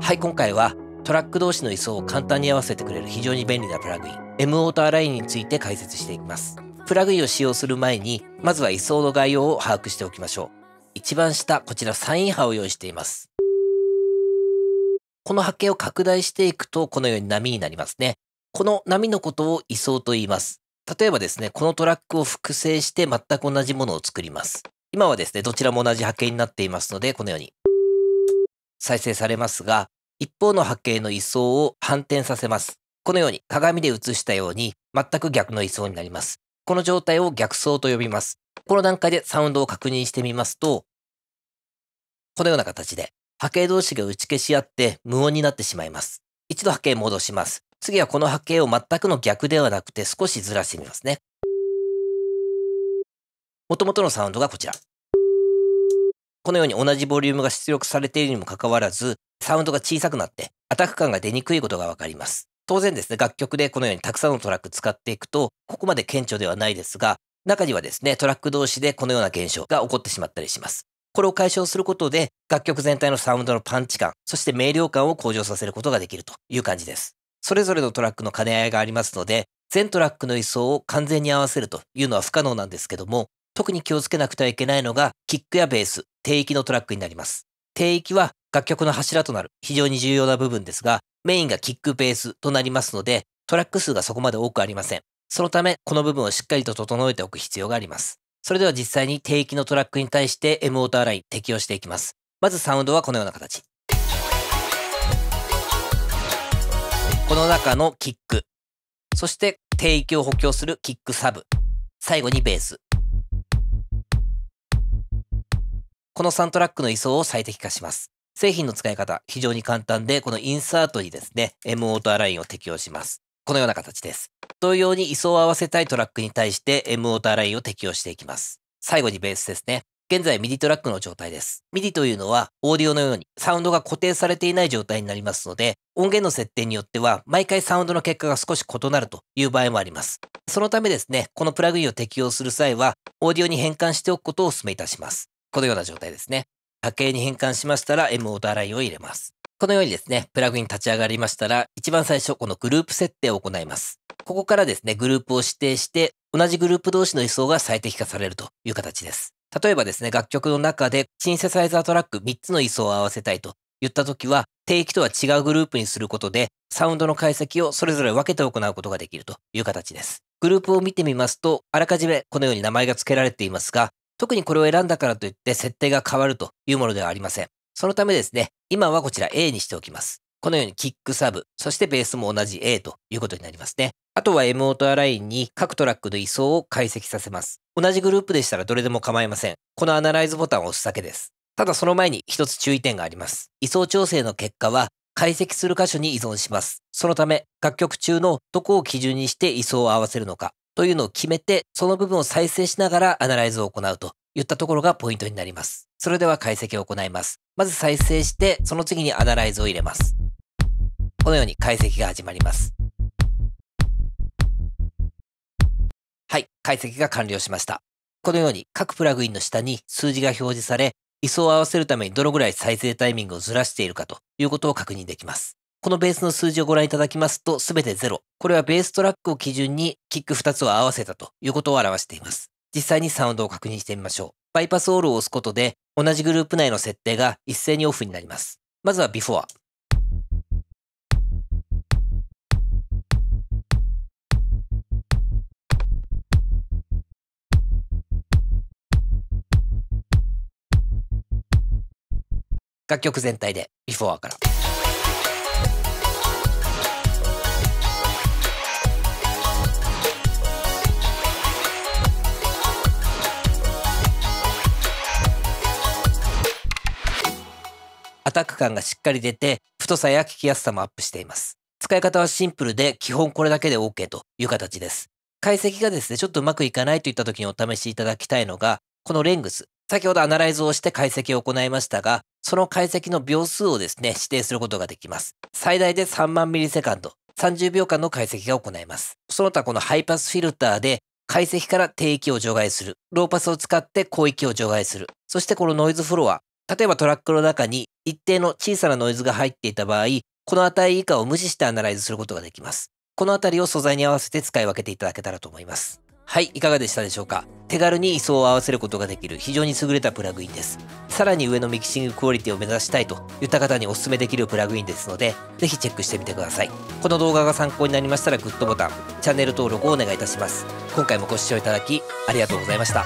はい、今回はトラック同士の位相を簡単に合わせてくれる非常に便利なプラグイン M オートアラインについて解説していきます。プラグインを使用する前に、まずは位相の概要を把握しておきましょう。一番下、こちらサイン波を用意しています。この波形を拡大していくと、このように波になりますね。この波のことを位相と言います。例えばですね、このトラックを複製して全く同じものを作ります。今はですね、どちらも同じ波形になっていますので、このように再生されますが、一方の波形の位相を反転させます。このように鏡で映したように全く逆の位相になります。この状態を逆相と呼びます。この段階でサウンドを確認してみますと、このような形で波形同士が打ち消し合って無音になってしまいます。一度波形戻します。次はこの波形を全くの逆ではなくて少しずらしてみますね。元々のサウンドがこちら。このように同じボリュームが出力されているにもかかわらず、サウンドが小さくなってアタック感が出にくいことがわかります。当然ですね、楽曲でこのようにたくさんのトラック使っていくと、ここまで顕著ではないですが、中にはですね、トラック同士でこのような現象が起こってしまったりします。これを解消することで、楽曲全体のサウンドのパンチ感、そして明瞭感を向上させることができるという感じです。それぞれのトラックの兼ね合いがありますので、全トラックの位相を完全に合わせるというのは不可能なんですけども、特に気をつけなくてはいけないのが、キックやベース、低域のトラックになります。低域は楽曲の柱となる非常に重要な部分ですが、メインがキックベースとなりますので、トラック数がそこまで多くありません。そのため、この部分をしっかりと整えておく必要があります。それでは実際に低域のトラックに対して M オートアライン適用していきます。まずサウンドはこのような形。この中のキック。そして低域を補強するキックサブ。最後にベース。この3トラックの位相を最適化します。製品の使い方、非常に簡単で、このインサートにですね、 MAutoAlign を適用します。このような形です。同様に位相を合わせたいトラックに対して MAutoAlign を適用していきます。最後にベースですね。現在 MIDI トラックの状態です。MIDI というのはオーディオのようにサウンドが固定されていない状態になりますので、音源の設定によっては毎回サウンドの結果が少し異なるという場合もあります。そのためですね、このプラグインを適用する際は、オーディオに変換しておくことをお勧めいたします。このような状態ですね。波形に変換しましたら M オートアラインを入れます。このようにですね、プラグイン立ち上がりましたら、一番最初、このグループ設定を行います。ここからですね、グループを指定して、同じグループ同士の位相が最適化されるという形です。例えばですね、楽曲の中でシンセサイザートラック3つの位相を合わせたいと言ったときは、定期とは違うグループにすることで、サウンドの解析をそれぞれ分けて行うことができるという形です。グループを見てみますと、あらかじめこのように名前が付けられていますが、特にこれを選んだからといって設定が変わるというものではありません。そのためですね、今はこちら A にしておきます。このようにキックサブ、そしてベースも同じ A ということになりますね。あとは M オートアラインに各トラックの位相を解析させます。同じグループでしたらどれでも構いません。このアナライズボタンを押すだけです。ただその前に一つ注意点があります。位相調整の結果は解析する箇所に依存します。そのため、楽曲中のどこを基準にして位相を合わせるのかというのを決めて、その部分を再生しながらアナライズを行うと言ったところがポイントになります。それでは解析を行います。まず再生して、その次にアナライズを入れます。このように解析が始まります。はい、解析が完了しました。このように各プラグインの下に数字が表示され、位相を合わせるためにどのぐらい再生タイミングをずらしているかということを確認できます。このベースの数字をご覧いただきますと、すべて0。これはベーストラックを基準にキック2つを合わせたということを表しています。実際にサウンドを確認してみましょう。バイパスオールを押すことで、同じグループ内の設定が一斉にオフになります。まずは before。楽曲全体で before から。アタック感がしっかり出て、太さや聞きやすさもアップしています。使い方はシンプルで、基本これだけで OK という形です。解析がですね、ちょっとうまくいかないといった時にお試しいただきたいのが、この length。先ほどアナライズをして解析を行いましたが、その解析の秒数をですね、指定することができます。最大で3万ミリセカンド、30秒間の解析が行えます。その他このハイパスフィルターで解析から低域を除外する。ローパスを使って高域を除外する。そしてこのノイズフロア、例えばトラックの中に一定の小さなノイズが入っていた場合、この値以下を無視してアナライズすることができます。このあたりを素材に合わせて使い分けていただけたらと思います。はい、いかがでしたでしょうか？手軽に位相を合わせることができる非常に優れたプラグインです。さらに上のミキシングクオリティを目指したいといった方にお勧めできるプラグインですので、ぜひチェックしてみてください。この動画が参考になりましたらグッドボタン、チャンネル登録をお願いいたします。今回もご視聴いただきありがとうございました。